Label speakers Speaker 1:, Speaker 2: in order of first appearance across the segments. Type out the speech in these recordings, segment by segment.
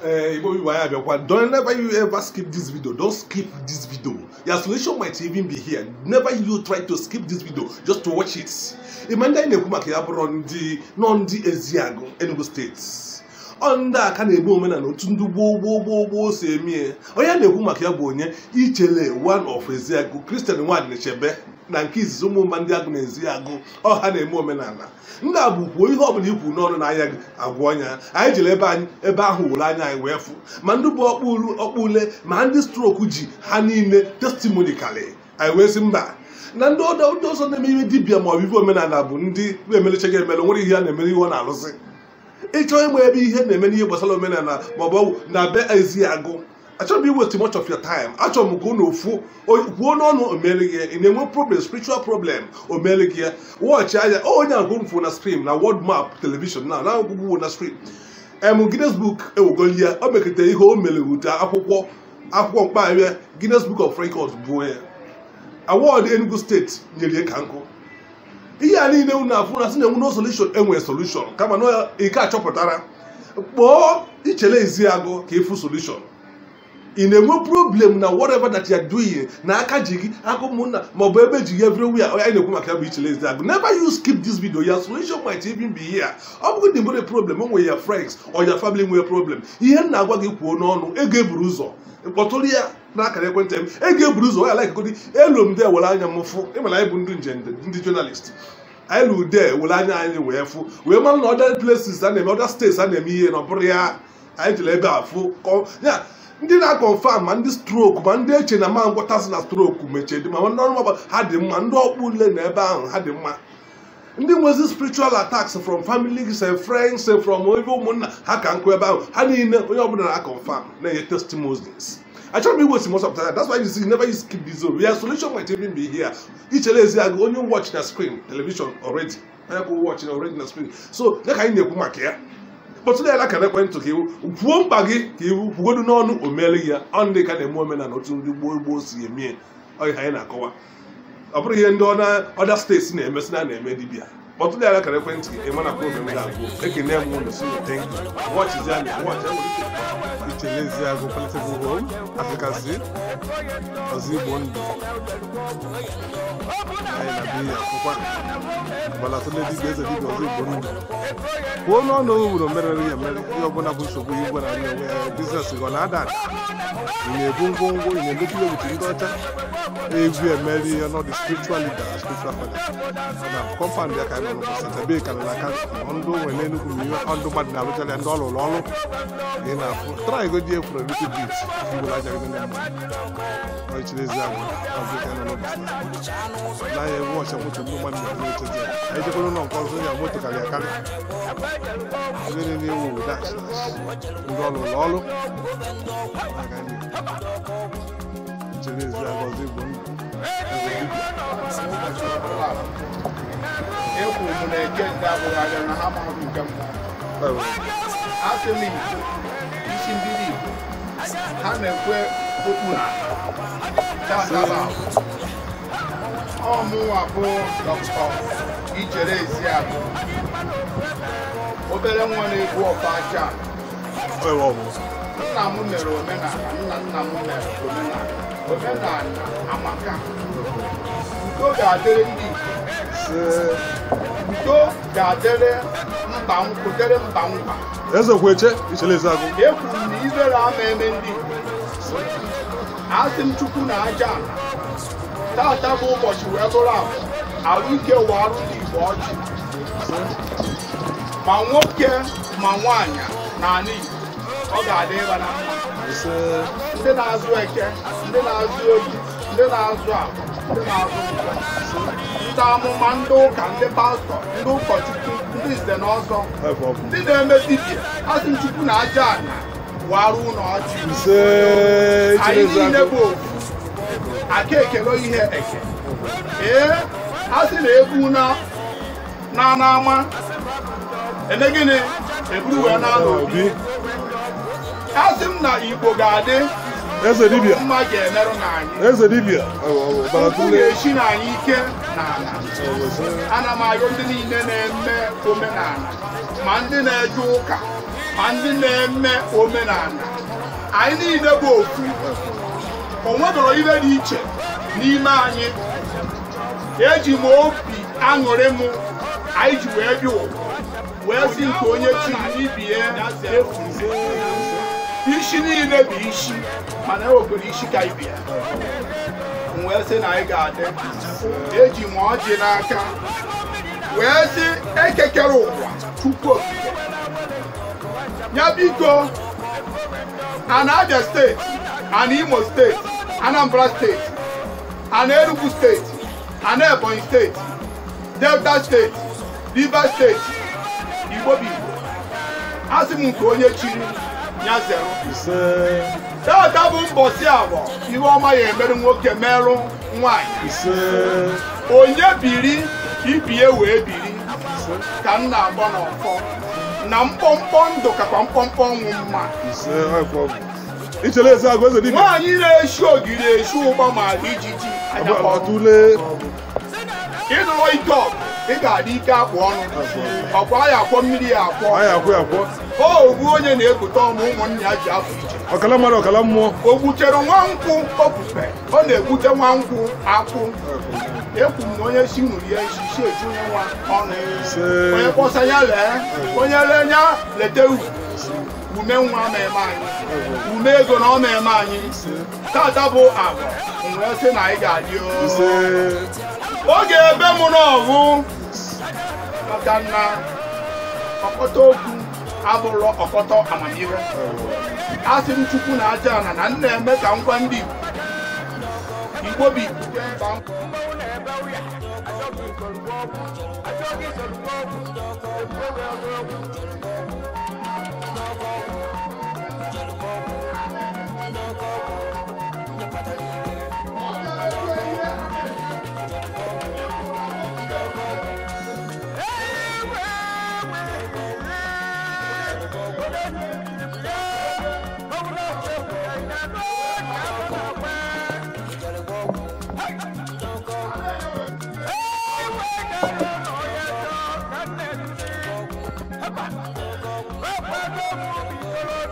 Speaker 1: Uh, Igbo people, I have your one. Don't never you ever skip this video. Don't skip this video. Your solution might even be here. Never you try to skip this video just to watch it. Imanda na-ekwu maka ya bụrụ ndị nọ ndị Eziagụ Enugu steeti ọ ndị aka na-eme omenala otu ndị gboo gboo gboo gboo si emie onye na-ekwu maka ya bụ onye ichele one of Eziagụ Christian nwadị na-echebe na nke izizi ụmụmma ndị agụ na Eziagụ ọha na-eme omenala. Ndị a bụ kwuo ihe ọbụla ikwu n'ọnụ na anya gị agwụ ọnya. Anyị jere ebe anyị ebe ahụ were anya anyị wee fụ. Ma ndị bụ ọkpụ ọkpụ ule ma ndị stroku ji ha niile testimonikali anyị wee sị mba na ndị ọdọ ndị ọzọ na-eme ihe dibịa ma ọ omenala bụ ndị na-emelechaga emele nwere ihe a na-emere ihe ọ na-alụsị. Ịchọ ịgba ebe ihe na-eme n'ihe gbasara omenala ma ọ na be Eziagụ achọrọ m iwest much of your time. Achọrọ m ka unu kwuo n'ọnụ omeli gị. Ị na-enwe problem spiritual problem omeli gị. Wọchị anya onye ahụ mfu na stream na world map television na na akwụkwọ na stream. Em Guinness Book ewegoli ya o mekọta ihe o mere wute akwụkwọ akwụkwọ mkpagharị Guinness Book of Records bụ ya award Enugu steeti nyere ka nkụ. Ihe a niile unu afụ na sị na-enwe no solution enwere solution. Kama na ike achọpụtara kpọọ ichele Eziagụ ka ịfụ solution. Ị na-enwe problem na whatever that you are doing na aka ji gị aka ụmụnna maọbụ ebe ji gị everywhere anyị na-ekwu maka ya bụ ichele Eziagụ never you skip this video your solution might even be here. Ọ bụghị na nwere problem nwere ya friends or your family nwere problem ihe m na-agwa gị kwuo n'ọnụ ego eburu ụzọ. Kpọtụrụ ya n'akara ekwentị m ego eburu ụzọ ya laikodi elu m de were anya m fụ. Ịmara anyị bụ ndị njem ndị journalist. Anyị lụ were anya anyị wee fụ. Wee mara na other places a na-eme other states a na-eme ihe na ọ bụrụ ya anyị jere ebe a fụ ndị na-akọnfam ma ndị stroku ma ndị eche na ma ngwọtasị na stroku mechie dị ma ndị ọrụ ọgba ha dị mma. Ndị ọkpụ ule na ebe ahụ ha dị mma. Ndị nwezi spiritual attacks from families and friends from ebe ụmụnna ha ka nkụ ebe ahụ. Ha niile onye ọbụla na-akọnfam na-enye testimonies. Achọrọ m iwesi most of time that's why you see never you skip this zone. Your solution might even be here. Ichere Eziagụ onye watch na screen television already. Onye kwụ watch na already na screen. So ya ka anyị na-ekwu maka ya kpọtụrụ ya akara ekwentị ka iwu kwuo mkpa gị ka iwu kwugodu n'ọnụ o meele gị ya. Ọ ndị ka na-eme omenala otu ndị gboo gboo si emie ọ ihe anyị na-akọwa. Ọ bụrụ ihe ndị ọda steeti na-emesị na na-eme dibịa kpọtụrụ ya akara ekwentị gị ịma na problem ga-agụ ekene m ụlọ si thank you. Watch Eziagụ watch ichele Eziagụ palatable home advocacy ọzọ igbo ndụ. Anyị na bi akwụkwa gbalatụle dibịa eze dibịa ọzọ igbo ndụ. Kwuo n'ọnụ obodo merere ya emere ihe ọbụla bụ nsogbu igwe na nwe biznes gọ na ada. Ị na-ebu ngwongwo ị na-emebi ewuchi ndị ọcha egwu emeri ihe nọ dị spiritual leader spiritual father. Na kọmpand ya ka anyị nọ n'ụbọchị ebe ka na aka ndụ mmadụ na-alụchara ndị gị na na ya mmadụ ya moto karịa akarị ndị niile
Speaker 2: ekwu m na eke ndị abụghị abịa na ha mahụrụ nke mbụ asị m Igbo isi mmiri Igbo ha na-ekwe okpu na dadaba ọmụnwa bụ dọkịta ichere Eziagụ obere nwa na-egbu ọfa aja nna m mere omenala nna nna m mere omenala omenala amaka udo ga-adịrị ndị Igbo udo ga-adịrị mba nkwụdịrị mba nkwa
Speaker 1: eze kweche ichele Eziagụ
Speaker 2: ekwuru na ibere ama eme ndị asị m chukwu na aja tata bụ ụbọchị wee bụrụ abụ arụ ike warụ ndị Igbo ọjị ma nwoke ma nwaanyị n'ala Igbo ọ ga-adị ịba na mma. Ndị na-azụ eke ndị na-azụ oyi ndị na-azụ akwa ndị na-azụ ndị amụma ndị ụka ndị pastọ ndị ụkọchukwu ndị nze na ọzọ ndị na-eme dibịa asị chukwu na aja ana wara ụlọ
Speaker 1: ise ichele
Speaker 2: anyị niile bụ ofu aka ekele ihe eke. Ee asị na egwu na na n'ama. Eme gịnị? Eburu wee na-anọ obi. Asị m na igbo ga-adị.
Speaker 1: Eze
Speaker 2: n'anyị.
Speaker 1: Eze tụle.
Speaker 2: ga-esi n'anyị ike n'ala. Ana m ayọ ndị niile na-eme omenala ma ndị na-eje ụka ma ndị na-eme omenala. Anyị niile bụ ofu o nwedoro ihe dị iche n'ime anyị. Eji m obi aṅụrị m anyị ji wee bịa ụwa wee si nke onye chiri ibie efu isi niile bụ isi mana enwekwara isi ka ibe ya. Wee sị na anyị ga-adị eji m ọjị n'aka wee sị ekekere ụwa tupu okike ya biko. Ana Abia steeti ana Imo steeti Anambra steeti ana Enugu steeti ana Ebonyi steeti Delta steeti Rivers steeti Igbo bụ Igbo asị m nke onye chiri
Speaker 1: nyazɛro
Speaker 2: dada bụ mbọsi awọ iwe ọma ya emere nwoke merụ nwanyị onye biri ibie wee biri ka m na-agba n'ọfọ na mkpọmkpọ ndụ kakwa mkpọmkpọ ọnwụ mma nwaanyị na-eshi ogiri eshi ụgbọ ma ijiji ịnụrụ ite ọgụ ị ga-adị ike akpụ ọnụ. Ọkwa ya akwọ mmiri ya akwọ o ogbu onye na-ekute ọmụ ụmụnne ya ji afọ ije
Speaker 1: ọkala mmadụ ọkala mmụọ.
Speaker 2: O gbuchere nwa nkwụ okpukpe ọ na-egbute nwa nkwụ akwụ ekwu m na onye si ṅụrụ ya isi si eju nwa ọnụ. Onye kpọsa ya lee. Onye lee ya leta ume nwa ma eme anyị. Ume ego na ọ ma eme anyị. Tata bụ agwa. Wee sị na anyị ga-adị oge ebe mụ n'ọgụ maka na ọkọta okwu abụrụ ọkọtọ amamihe asị m chukwu na aja ana na nna eme ka ngwa ndị igbo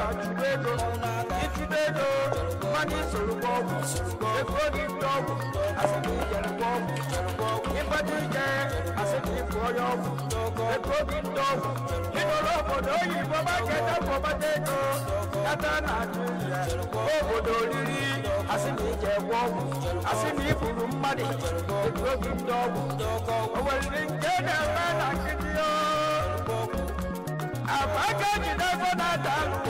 Speaker 2: na chụrụ
Speaker 3: ego ịchụta ego mmadụ isoro gwa ọgwụ ego gị ndị obodo oyibo maka edefọbata ego kata obodo oriri asị na ije gwa ọgwụ asị na iburu nke na-eme na nkịtị o abaka jide ego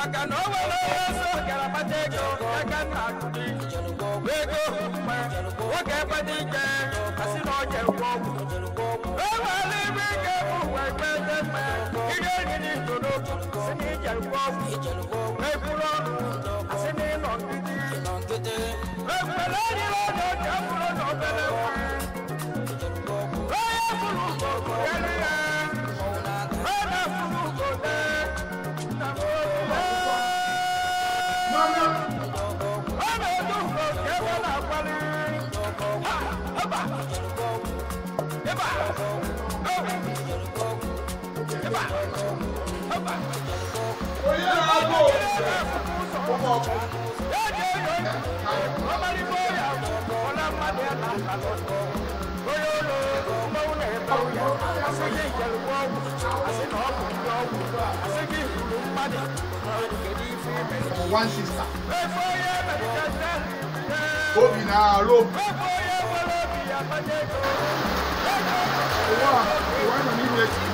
Speaker 3: maka na o nwere onye so gara kpata ego ya ka nna akụdi ego mgbe nwoke kpata ike asị na ọ jere ụgwọ ọgwụ o nwere ibe ike bụ mgbe si na ijere ụgwọ ọgwụ
Speaker 2: One sister. Obi na-arụ. Wow, why don't you wait?